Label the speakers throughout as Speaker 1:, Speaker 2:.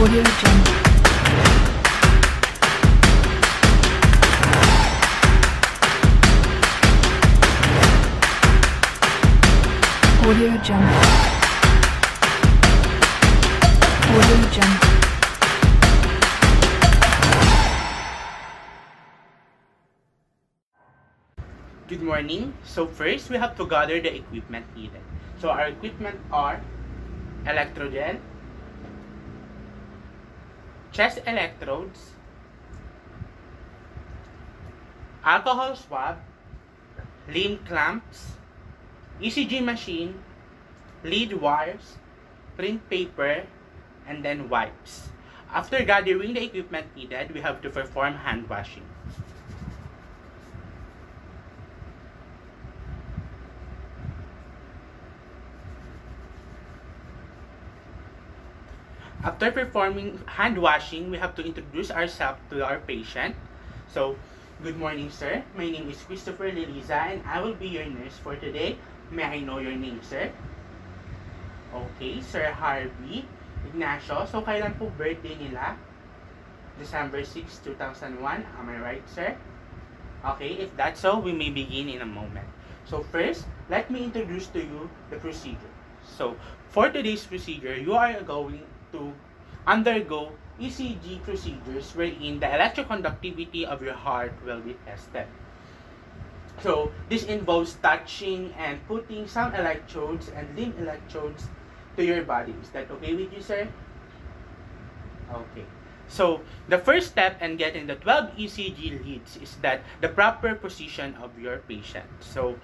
Speaker 1: Audio Jungle. Audio Jungle. Audio Jungle.
Speaker 2: Good morning. So first, we have to gather the equipment needed. So our equipment are electrogel, chest electrodes, alcohol swab, limb clamps, ECG machine, lead wires, print paper, and then wipes. After gathering the equipment needed, we have to perform hand washing. After performing hand washing, we have to introduce ourselves to our patient. So, good morning, sir. My name is Christopher Liliza, and I will be your nurse for today. May I know your name, sir? Okay, Sir Harvey Ignacio. So, kailan po birthday nila? December 6, 2001. Am I right, sir? Okay, if that's so, we may begin in a moment. So first, let me introduce to you the procedure. So, for today's procedure, you are going to undergo ECG procedures wherein the electroconductivity of your heart will be tested. So, this involves touching and putting some electrodes and limb electrodes to your body. Is that okay with you, sir? Okay. So, the first step in getting the 12 ECG leads is that the proper position of your patient. So,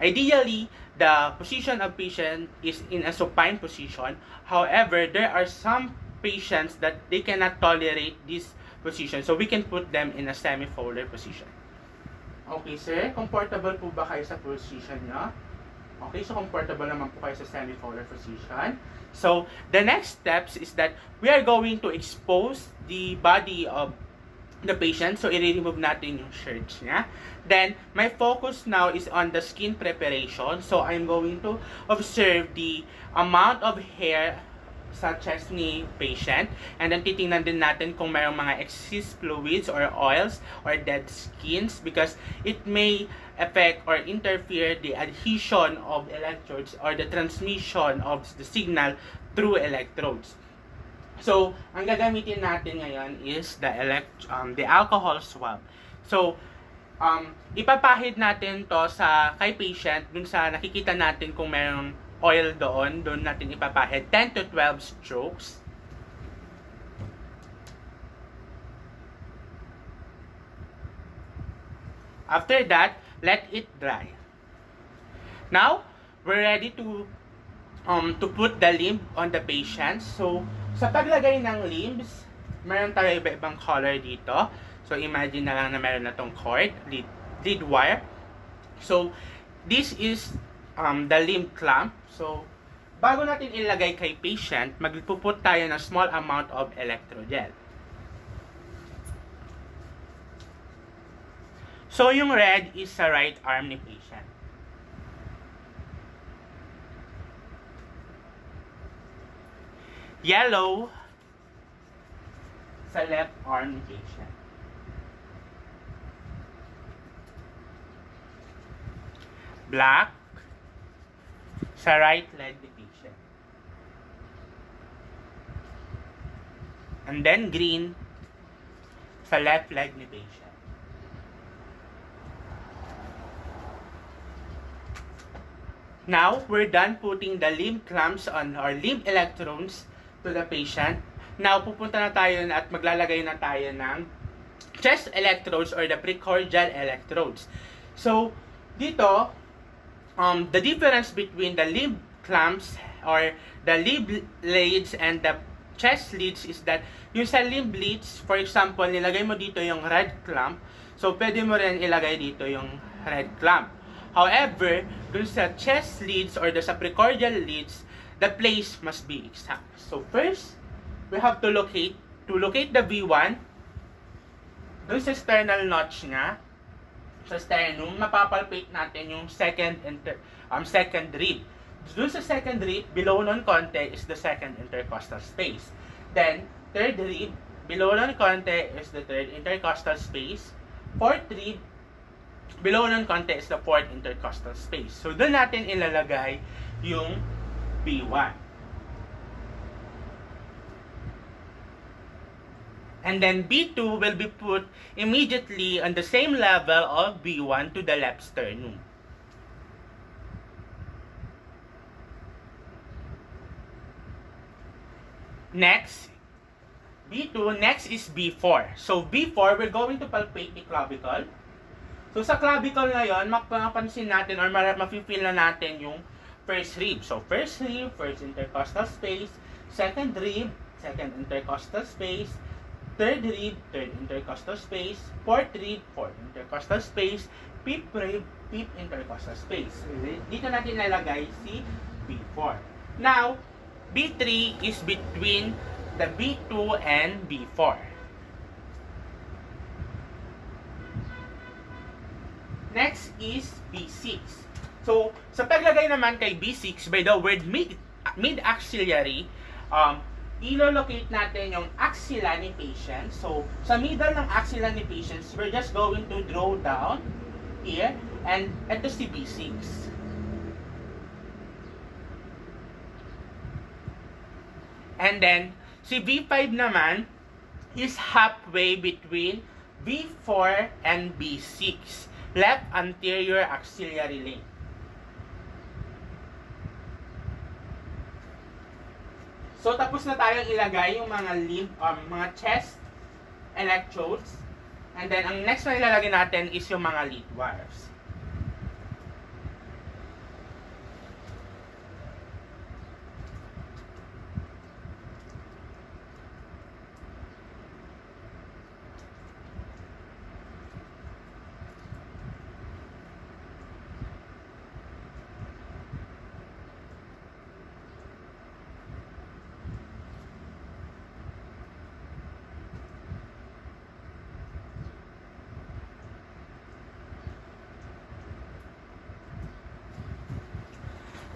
Speaker 2: ideally, the position of patient is in a supine position. However, there are some patients that they cannot tolerate this position. So, we can put them in a semi-folder position. Okay, sir. Comfortable po ba kayo sa position niyo? Okay, so comfortable naman po kayo sa semi-folder position. So, the next steps is that we are going to expose the body of the patient. So, i-remove natin yung shirts niya. Then, my focus now is on the skin preparation. So, I'm going to observe the amount of hair sa chest ni patient. And then, titingnan din natin kung mayroong mga excess fluids or oils or dead skins because it may affect or interfere the adhesion of electrodes or the transmission of the signal through electrodes. So, ang gagamitin natin ngayon is the elect um, the alcohol swab. So, um, ipapahid natin to sa kay patient dun sa nakikita natin kung mayroong oil doon, doon natin ipapahid 10 to 12 strokes. After that, let it dry. Now, we're ready to um, to put the limb on the patient. So, sa paglagay ng limbs, meron tayo iba-ibang color dito. So, imagine na lang na meron na tong cord, lead, lead wire. So, this is um, the limb clamp. So, bago natin ilagay kay patient, magpuput tayo ng small amount of electrogel. So, yung red is sa right arm ni patient. Yellow sa left arm ni. Black sa right leg ni. And then green sa left leg ni. Now, we're done putting the limb clamps on or limb electrodes to the patient. Now, pupunta na tayo at maglalagay na tayo ng chest electrodes or the precordial electrodes. So, dito, um, the difference between the limb clamps or the limb leads and the chest leads is that yung sa limb leads, for example, nilagay mo dito yung red clamp, so pwede mo rin ilagay dito yung red clamp. However, dun sa chest leads or the sa precordial leads, the place must be exact. So first, we have to locate, to locate the V1, dun sa sternal notch niya, sa sternum, mapapalpate natin yung second inter, um, second rib. Dun sa second rib, below nun konti is the second intercostal space. Then, third rib, below ng konti is the third intercostal space. Fourth rib, below ng konti is the fourth intercostal space. So, doon natin ilalagay yung B1. And then B2 will be put immediately on the same level of B1 to the left sternum. Next, B2, next is B4. So, B4, we're going to palpate the clavicle. So, sa clavicle na yon, mapapansin natin or mafe-feel na natin yung first rib. So, first rib, first intercostal space. Second rib, second intercostal space. Third rib, third intercostal space. Fourth rib, fourth intercostal space. Fifth rib, fifth intercostal space. Dito natin nalagay si B4. Now, B3 is between the B2 and B4. Next is B6. So, sa paglagay naman kay B6 by the word mid, mid-axillary, um, ilo-locate natin yung axilla ni patient. So, sa middle ng axilla ni patient, we're just going to draw down here and ito si B6. And then, si V5 naman is halfway between V4 and B6. Left anterior axillary link. So, tapos na tayong ilagay yung mga limb, um, mga chest electrodes. And then, ang next na ilalagay natin is yung mga lead wires.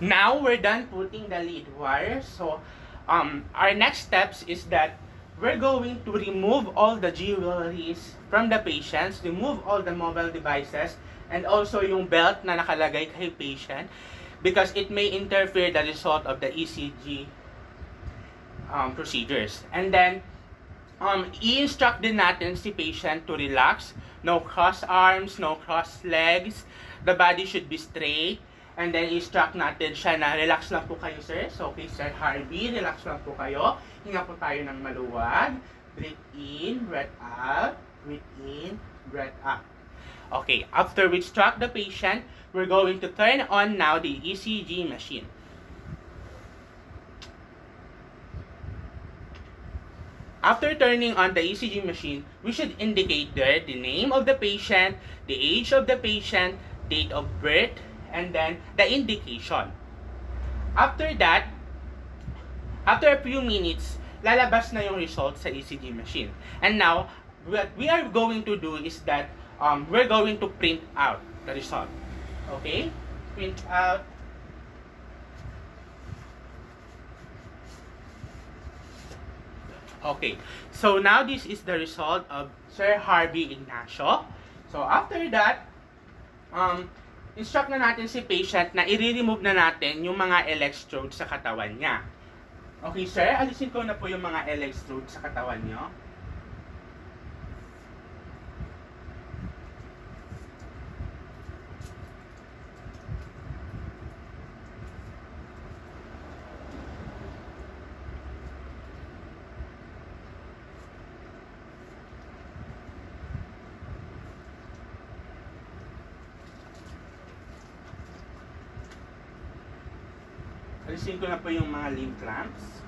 Speaker 2: Now, we're done putting the lead wires. So, um, our next steps is that we're going to remove all the jewelries from the patients, remove all the mobile devices, and also yung belt na nakalagay kay patient because it may interfere the result of the ECG um, procedures. And then, um, i-instruct din natin si patient to relax. No cross arms, no cross legs. The body should be straight. And then, i-instruct natin siya na relax lang po kayo, sir. So, okay, Sir Harvey, relax lang po kayo. Hinga po tayo ng maluwag. Breathe in, breath out. Breathe in, breath out. Okay, after we instruct the patient, we're going to turn on now the ECG machine. After turning on the ECG machine, we should indicate there the name of the patient, the age of the patient, date of birth, and then the indication. After that, after a few minutes, lalabas na yung result sa ECG machine. And now, what we are going to do is that um, we're going to print out the result. Okay? Print out. Okay. So now this is the result of Sir Harvey Ignacio. So after that, um, instruct na natin si patient na i-remove na natin yung mga electrodes sa katawan niya. Okay, sir, alisin ko na po yung mga electrodes sa katawan niyo. Alisin ko na po yung mga limb clamps.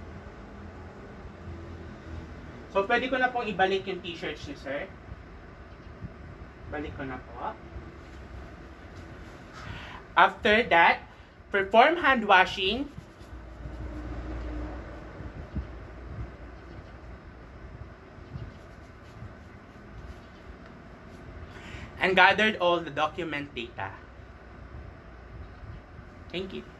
Speaker 2: So, pwede ko na pong ibalik yung t-shirts ni sir. Balik ko na po. After that, perform hand washing. And gathered all the document data. Thank you.